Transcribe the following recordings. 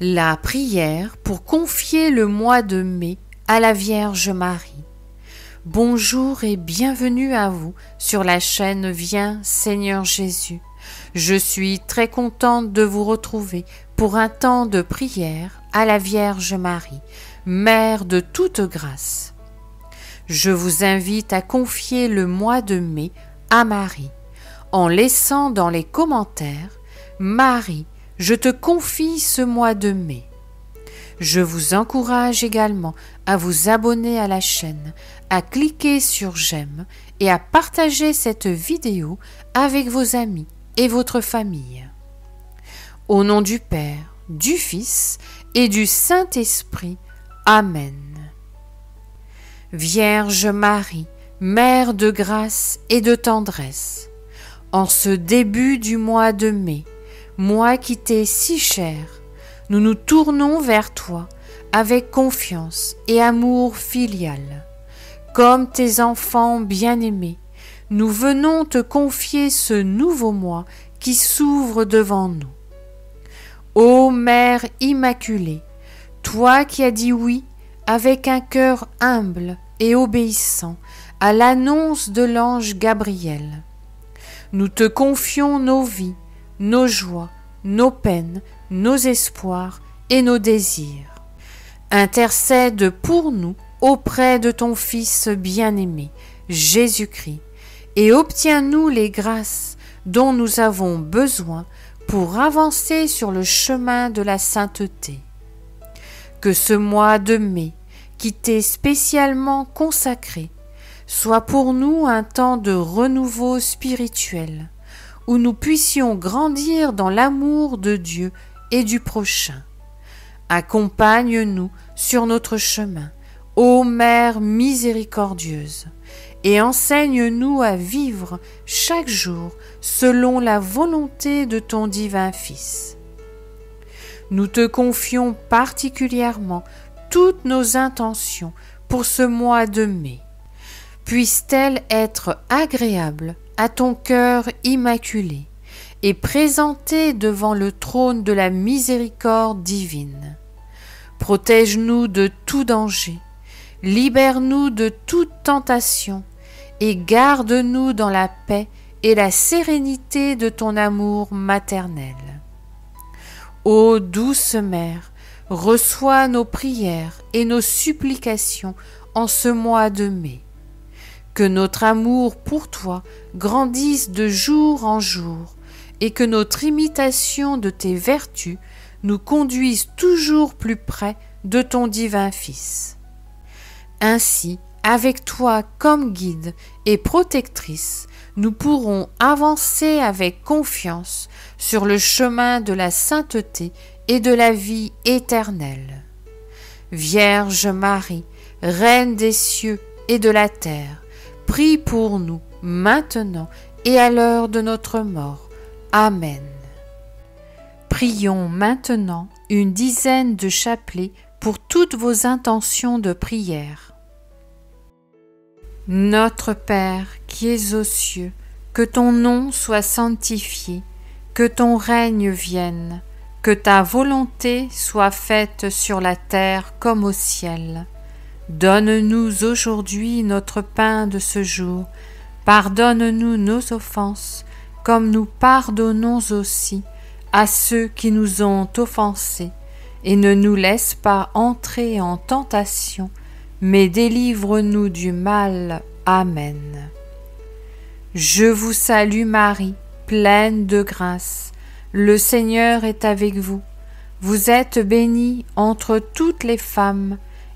La prière pour confier le mois de mai à la Vierge Marie. Bonjour et bienvenue à vous sur la chaîne Viens Seigneur Jésus. Je suis très contente de vous retrouver pour un temps de prière à la Vierge Marie, Mère de toute grâce. Je vous invite à confier le mois de mai à Marie en laissant dans les commentaires Marie, je te confie ce mois de mai. Je vous encourage également à vous abonner à la chaîne, à cliquer sur j'aime et à partager cette vidéo avec vos amis et votre famille. Au nom du Père, du Fils et du Saint-Esprit. Amen. Vierge Marie, Mère de grâce et de tendresse, en ce début du mois de mai, moi qui t'ai si cher, nous nous tournons vers toi avec confiance et amour filial. Comme tes enfants bien-aimés, nous venons te confier ce nouveau mois qui s'ouvre devant nous. Ô Mère Immaculée, toi qui as dit oui avec un cœur humble et obéissant à l'annonce de l'ange Gabriel, nous te confions nos vies, nos joies, nos peines, nos espoirs et nos désirs. Intercède pour nous auprès de ton Fils bien-aimé, Jésus-Christ, et obtiens-nous les grâces dont nous avons besoin pour avancer sur le chemin de la sainteté. Que ce mois de mai, qui t'est spécialement consacré, soit pour nous un temps de renouveau spirituel, où nous puissions grandir dans l'amour de Dieu et du prochain. Accompagne-nous sur notre chemin, ô Mère miséricordieuse, et enseigne-nous à vivre chaque jour selon la volonté de ton divin Fils. Nous te confions particulièrement toutes nos intentions pour ce mois de mai. Puisse-t-elle être agréable à ton cœur immaculé et présentée devant le trône de la miséricorde divine. Protège-nous de tout danger, libère-nous de toute tentation, et garde-nous dans la paix et la sérénité de ton amour maternel. Ô douce Mère, reçois nos prières et nos supplications en ce mois de mai que notre amour pour toi grandisse de jour en jour, et que notre imitation de tes vertus nous conduise toujours plus près de ton divin Fils. Ainsi, avec toi comme guide et protectrice, nous pourrons avancer avec confiance sur le chemin de la sainteté et de la vie éternelle. Vierge Marie, Reine des cieux et de la terre, prie pour nous maintenant et à l'heure de notre mort. Amen. Prions maintenant une dizaine de chapelets pour toutes vos intentions de prière. Notre Père qui es aux cieux, que ton nom soit sanctifié, que ton règne vienne, que ta volonté soit faite sur la terre comme au ciel. Donne-nous aujourd'hui notre pain de ce jour. Pardonne-nous nos offenses, comme nous pardonnons aussi à ceux qui nous ont offensés. Et ne nous laisse pas entrer en tentation, mais délivre-nous du mal. Amen. Je vous salue Marie, pleine de grâce. Le Seigneur est avec vous. Vous êtes bénie entre toutes les femmes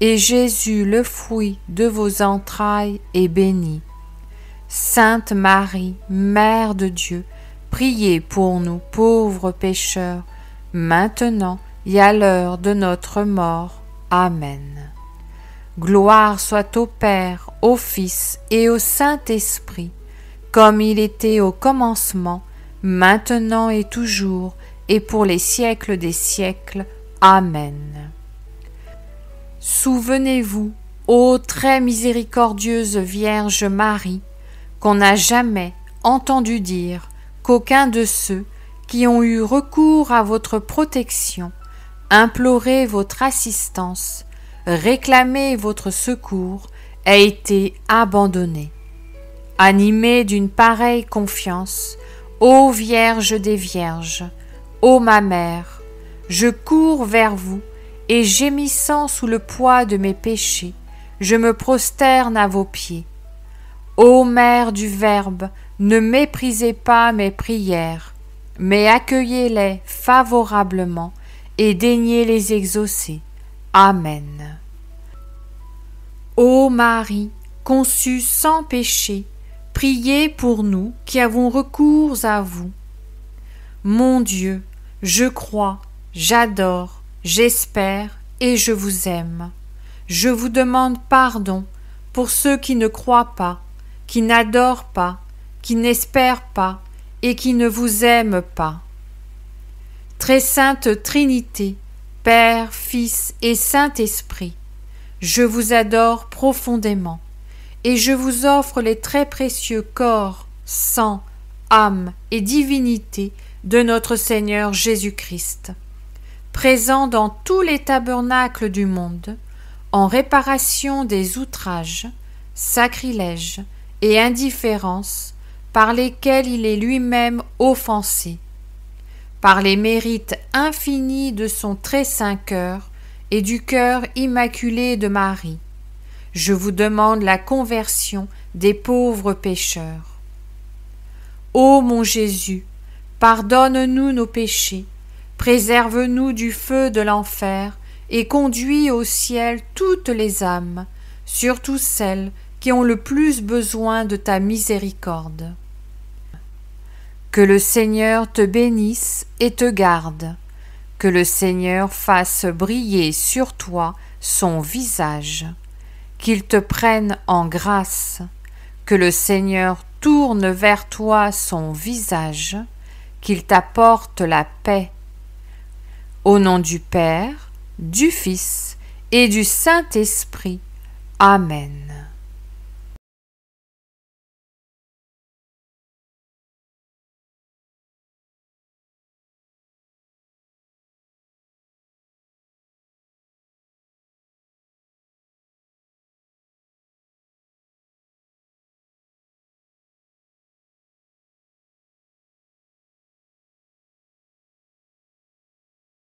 et Jésus, le fruit de vos entrailles, est béni. Sainte Marie, Mère de Dieu, priez pour nous pauvres pécheurs, maintenant et à l'heure de notre mort. Amen. Gloire soit au Père, au Fils et au Saint-Esprit, comme il était au commencement, maintenant et toujours, et pour les siècles des siècles. Amen. Souvenez-vous, ô très miséricordieuse Vierge Marie, qu'on n'a jamais entendu dire qu'aucun de ceux qui ont eu recours à votre protection, imploré votre assistance, réclamé votre secours, a été abandonné. Animé d'une pareille confiance, ô Vierge des Vierges, ô ma mère, je cours vers vous, et gémissant sous le poids de mes péchés, je me prosterne à vos pieds. Ô Mère du Verbe, ne méprisez pas mes prières, mais accueillez-les favorablement et daignez les exaucer. Amen. Ô Marie, conçue sans péché, priez pour nous qui avons recours à vous. Mon Dieu, je crois, j'adore, j'espère et je vous aime. Je vous demande pardon pour ceux qui ne croient pas, qui n'adorent pas, qui n'espèrent pas, et qui ne vous aime pas. Très sainte Trinité, Père, Fils et Saint-Esprit, je vous adore profondément, et je vous offre les très précieux corps, sang, âme et divinité de notre Seigneur Jésus-Christ, présent dans tous les tabernacles du monde, en réparation des outrages, sacrilèges et indifférences par lesquels il est lui-même offensé, par les mérites infinis de son très saint cœur et du cœur immaculé de Marie. Je vous demande la conversion des pauvres pécheurs. Ô mon Jésus, pardonne-nous nos péchés, préserve-nous du feu de l'enfer, et conduis au ciel toutes les âmes, surtout celles qui ont le plus besoin de ta miséricorde. Que le Seigneur te bénisse et te garde, que le Seigneur fasse briller sur toi son visage, qu'il te prenne en grâce, que le Seigneur tourne vers toi son visage, qu'il t'apporte la paix. Au nom du Père, du Fils et du Saint-Esprit. Amen.